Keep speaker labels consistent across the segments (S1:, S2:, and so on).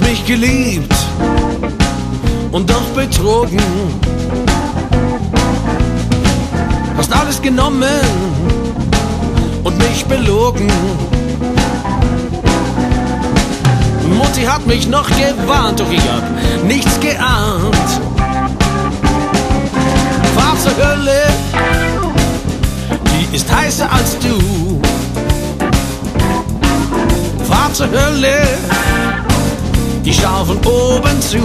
S1: dich geliebt und doch betrogen. Hast alles genommen und mich belogen. Mutti hat mich noch gewarnt, doch ich hab nichts geahnt. Fahr zur Hölle, die ist heißer als du. Fahr zur Hölle, ich schau von oben zu.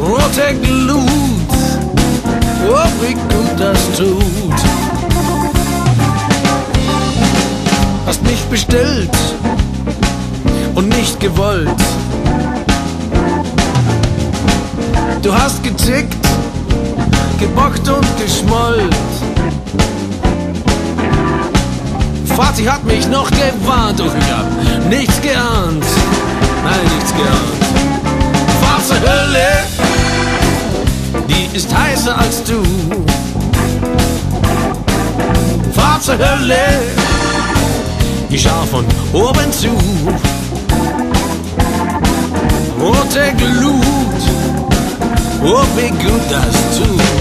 S1: Rote Glut, oh wie gut das tut. Hast mich bestellt und nicht gewollt. Du hast getickt, gebockt und geschmollt. Vati hat mich noch gewarnt, doch ich hab nichts geahnt. Nein, nichts geahnt. Zur Hölle, die ist heißer als du. Zur Hölle, ich schau von oben zu. Rote Glut, oh wie gut das tut.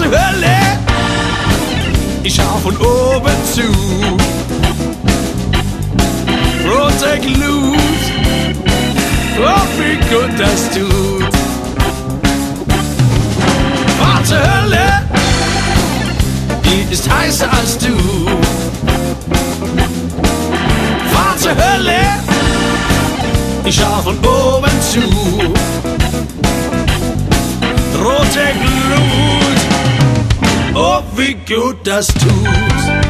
S1: Zur Hölle, ich schau von oben zu. Rote Glut, oh wie gut das tut. Zur Hölle, die ist heißer als du. Zur Hölle, ich schau von oben zu. Rote Glut, oh wie gut das tut.